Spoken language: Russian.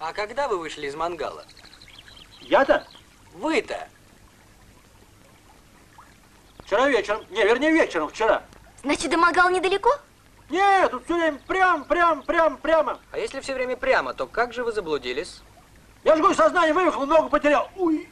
А когда вы вышли из мангала? Я-то? Вы-то? Вчера вечером. Не, вернее, вечером вчера. Значит, до Мангала недалеко? Нет, тут все время прям, прям, прям, прямо. А если все время прямо, то как же вы заблудились? Я же говорю, сознание выехал, ногу потерял. Уй.